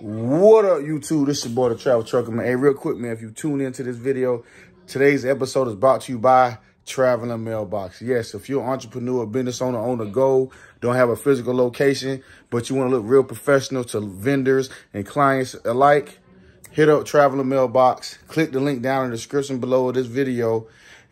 What up, YouTube? This is your boy, the Travel Trucker, man. Hey, real quick, man, if you tune into this video, today's episode is brought to you by Traveling Mailbox. Yes, if you're an entrepreneur, business owner on the go, don't have a physical location, but you want to look real professional to vendors and clients alike, hit up Traveling Mailbox. Click the link down in the description below of this video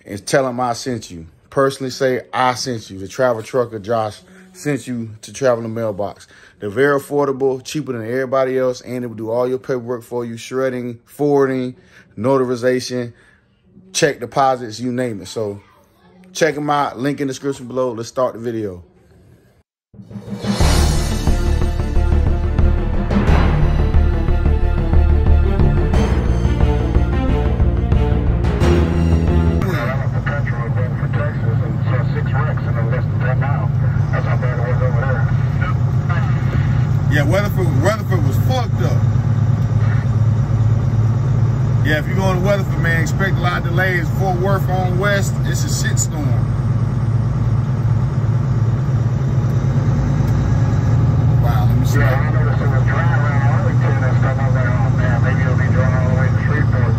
and tell them I sent you. Personally say I sent you, the Travel Trucker Josh sent you to Traveling Mailbox. They're very affordable, cheaper than everybody else, and it will do all your paperwork for you, shredding, forwarding, notarization, check deposits, you name it. So check them out. Link in the description below. Let's start the video. Yeah, Weatherford, Weatherford was fucked up. Yeah, if you're going to Weatherford, man, expect a lot of delays. Fort Worth on West, it's a shitstorm. Wow, let me see. Yeah, I noticed it was dry around Arlington and stuff. I was like, oh man, maybe it'll be dry all the way to Shreveport.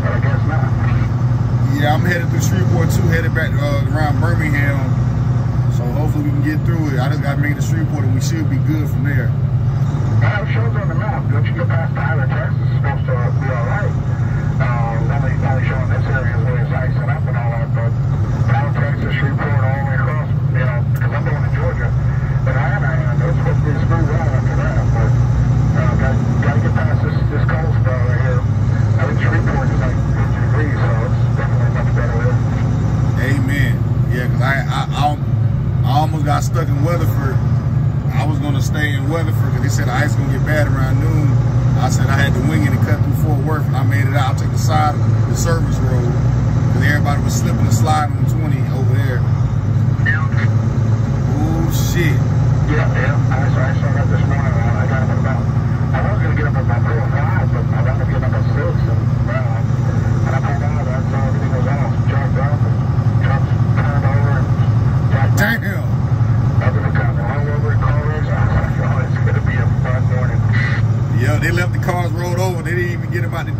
But I guess not. Yeah, I'm headed through Shreveport too, headed back uh, around Birmingham. So hopefully we can get through it. I just got to make it to Shreveport and we should be good from there. It shows on the map. Once you get past Tyler, Texas, it's supposed to be all right. Um, only, only showing this area is where it's icing up and all that, but Tyler, Texas, Shreveport, all the way across, you know, because I'm going to Georgia. But I am, I know it's supposed to be a smooth ride after that, but uh, got, got to get past this, this cold spell right here. I think Shreveport is like 50 degrees, so it's definitely much better here. Amen. Yeah, because I, I, I, I almost got stuck in Weatherford. I was going to stay in Weatherford because they said the ice to get bad around noon. I said I had to wing it and cut through Fort Worth, and I made it out. Took the side of the service road because everybody was slipping and sliding on 20 over there. Oh, shit. Yeah, yeah. I saw, I saw that this morning. I got up about, I was to get up about 4 or 5, but I wound up getting up at 6. And, uh, and I pulled out, I saw everything was off, jumped up, and trucks turned over, and got Damn. Other than coming all over in car wrecks, I was like, oh, it's going to be a fun morning. Yeah, they left the cars rolled over. They didn't even get them out the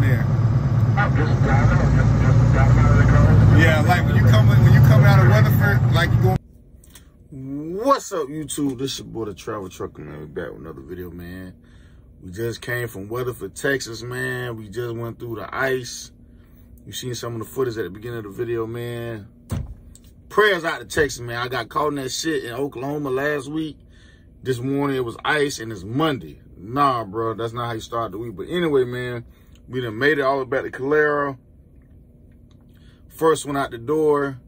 ditch. They just left them there. Just, I just, just got out of the cars. Yeah, like when you come when you come out of Weatherford, like you go. What's up, YouTube? This your boy, the Travel Trucker, man. We back with another video, man. We just came from Weatherford, Texas, man. We just went through the ice. You seen some of the footage at the beginning of the video, man. Prayers out to Texas, man. I got caught in that shit in Oklahoma last week. This morning it was ice and it's Monday. Nah, bro, that's not how you start the week. But anyway, man, we done made it all the way back to Calera. First one out the door.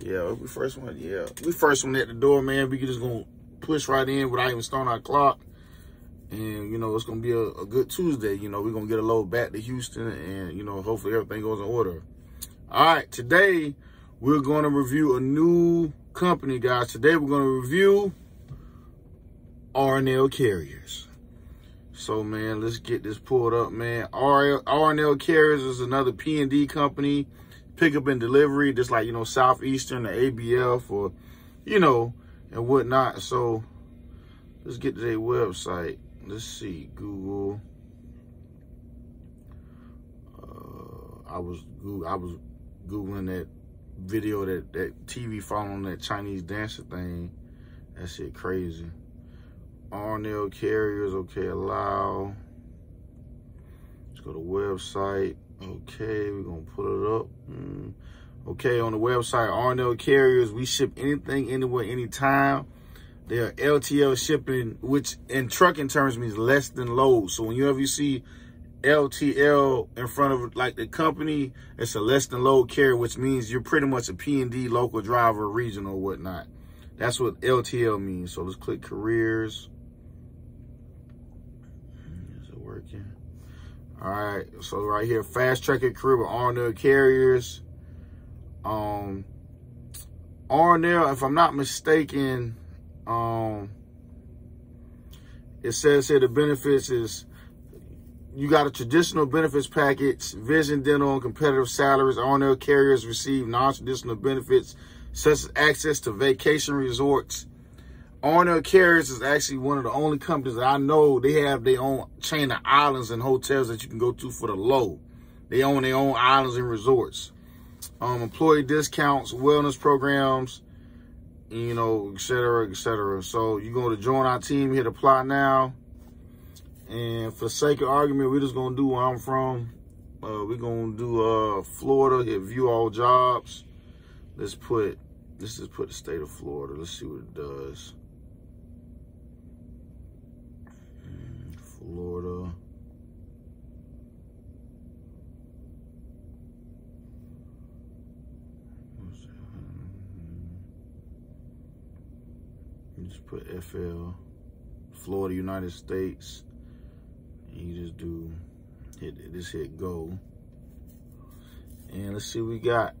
Yeah, we first one. Yeah, we first one at the door, man. We just gonna push right in without even starting our clock, and you know it's gonna be a, a good Tuesday. You know we're gonna get a load back to Houston, and you know hopefully everything goes in order. All right, today we're gonna review a new company, guys. Today we're gonna review R&L Carriers. So man, let's get this pulled up, man. R&L Carriers is another P&D company pickup and delivery, just like, you know, Southeastern, the ABF, or, you know, and whatnot. So let's get to their website. Let's see, Google. Uh, I was I was Googling that video, that, that TV following that Chinese dancer thing. That shit crazy. R&L carriers, okay, allow. Let's go to website. Okay, we're gonna put it up. Mm. Okay, on the website, R&L Carriers, we ship anything, anywhere, anytime. They are LTL shipping, which in trucking terms means less than load. So whenever you see LTL in front of like the company, it's a less than load carrier, which means you're pretty much a P&D local driver, regional, whatnot. That's what LTL means. So let's click careers. Is? All right, so right here, fast track your career with R&L carriers. Um, R&L, if I'm not mistaken, um, it says here the benefits is you got a traditional benefits package, vision, dental, and competitive salaries. R&L carriers receive non-traditional benefits such as access to vacation resorts, R&L Carriers is actually one of the only companies that I know they have their own chain of islands and hotels that you can go to for the low. They own their own islands and resorts. Um, employee discounts, wellness programs, you know, et cetera, et cetera. So you go to join our team, hit apply now. And for sake of argument, we're just gonna do where I'm from. Uh, we're gonna do uh, Florida, hit view all jobs. Let's put, let's just put the state of Florida. Let's see what it does. Florida. Uh, you just put FL, Florida, United States. And you just do, hit, just hit go. And let's see what we got.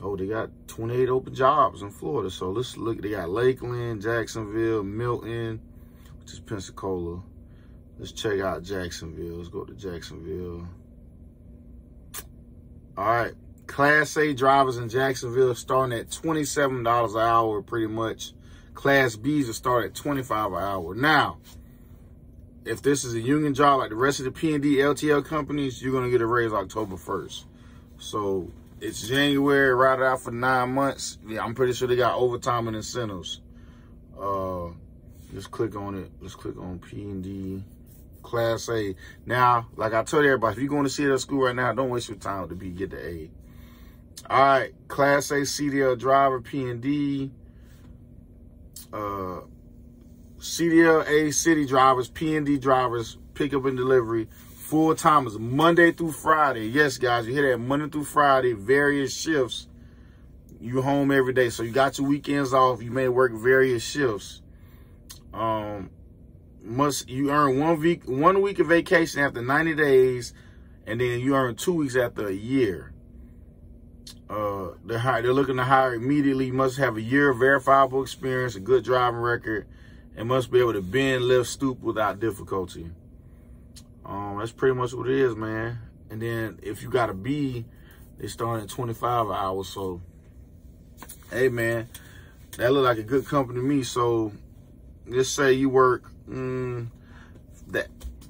Oh, they got 28 open jobs in Florida. So let's look. They got Lakeland, Jacksonville, Milton, which is Pensacola. Let's check out Jacksonville. Let's go to Jacksonville. All right. Class A drivers in Jacksonville starting at $27 an hour, pretty much. Class Bs are start at 25 an hour. Now, if this is a union job like the rest of the P&D LTL companies, you're going to get a raise October 1st. So it's January, right out for nine months. Yeah, I'm pretty sure they got overtime and incentives. Uh, let's click on it. Let's click on P&D Class A. Now, like I told everybody, if you're going to see it at school right now, don't waste your time to be Get the A. All right, Class A CDL driver, P&D. Uh, CDL A city drivers, P&D drivers, pickup and delivery full timers, Monday through Friday. Yes, guys, you hear that Monday through Friday, various shifts. You home every day, so you got your weekends off. You may work various shifts. Um, must you earn one week one week of vacation after 90 days, and then you earn two weeks after a year. Uh, they're hire, they're looking to hire immediately. Must have a year of verifiable experience, a good driving record, and must be able to bend, lift, stoop without difficulty. That's pretty much what it is, man. And then if you got a B, they start at 25 hours. So, hey, man, that look like a good company to me. So, let's say you work, mm, that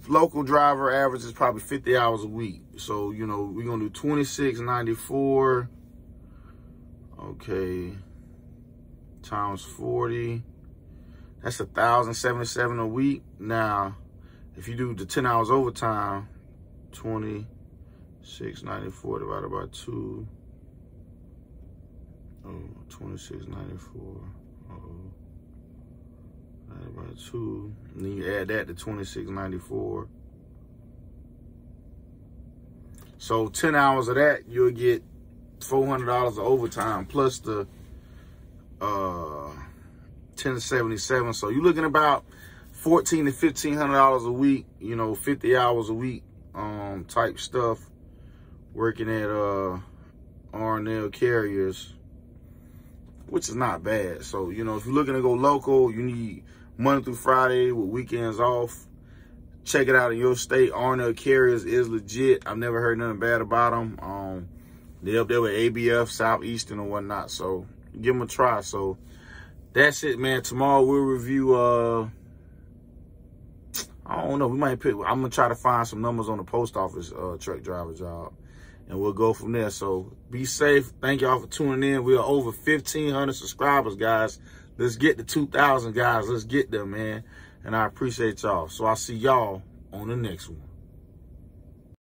local driver average is probably 50 hours a week. So, you know, we're going to do 26.94. Okay. Times 40. That's a 1,077 a week. Now, if you do the 10 hours overtime, 2694 divided by 2. Oh, 2694. Oh, divided by 2. And then you add that to 2694. So 10 hours of that, you'll get $400 of overtime plus the uh, 1077. So you're looking about fourteen to fifteen hundred dollars a week, you know, fifty hours a week, um, type stuff. Working at uh R&L carriers, which is not bad. So, you know, if you're looking to go local, you need Monday through Friday with weekends off. Check it out in your state. R&L carriers is legit. I've never heard nothing bad about them. Um, they up there with ABF, Southeastern, and whatnot. So give them a try. So that's it, man. Tomorrow we'll review. Uh, I don't know. We might pick. I'm gonna try to find some numbers on the post office uh, truck driver job, and we'll go from there. So be safe. Thank y'all for tuning in. We are over 1,500 subscribers, guys. Let's get to 2,000, guys. Let's get there, man. And I appreciate y'all. So I'll see y'all on the next one.